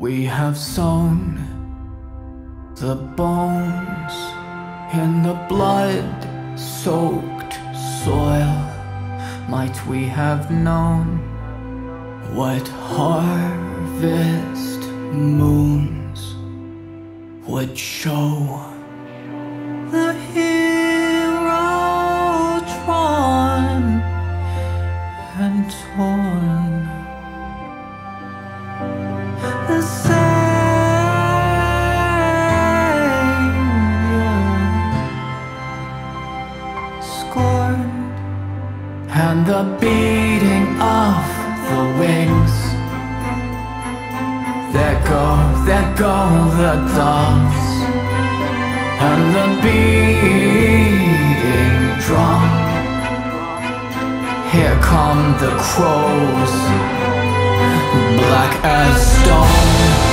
We have sown the bones in the blood soaked soil. Might we have known what harvest moons would show? The beating of the wings. There go, there go the doves, and the beating drum. Here come the crows, black as stone.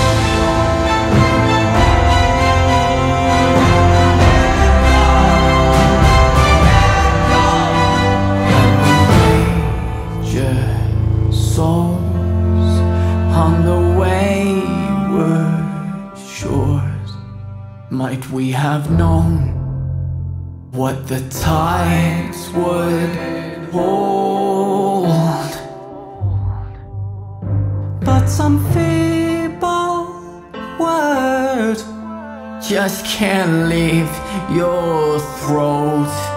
On the wayward shores. Might we have known what the tides would hold? But some feeble word just can't leave your throat.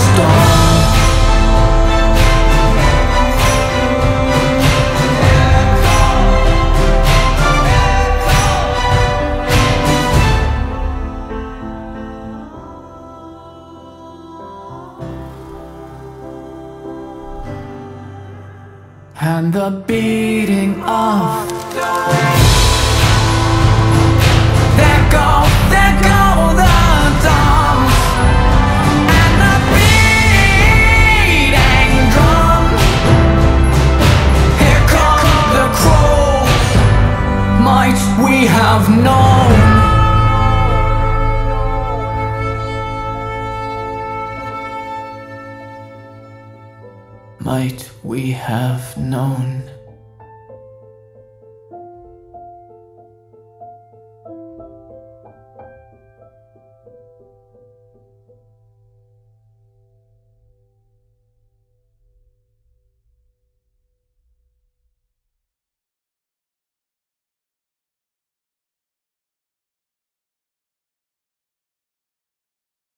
and the beating of the drums and the beating. Here come the crows. Might we have known? Might we have known?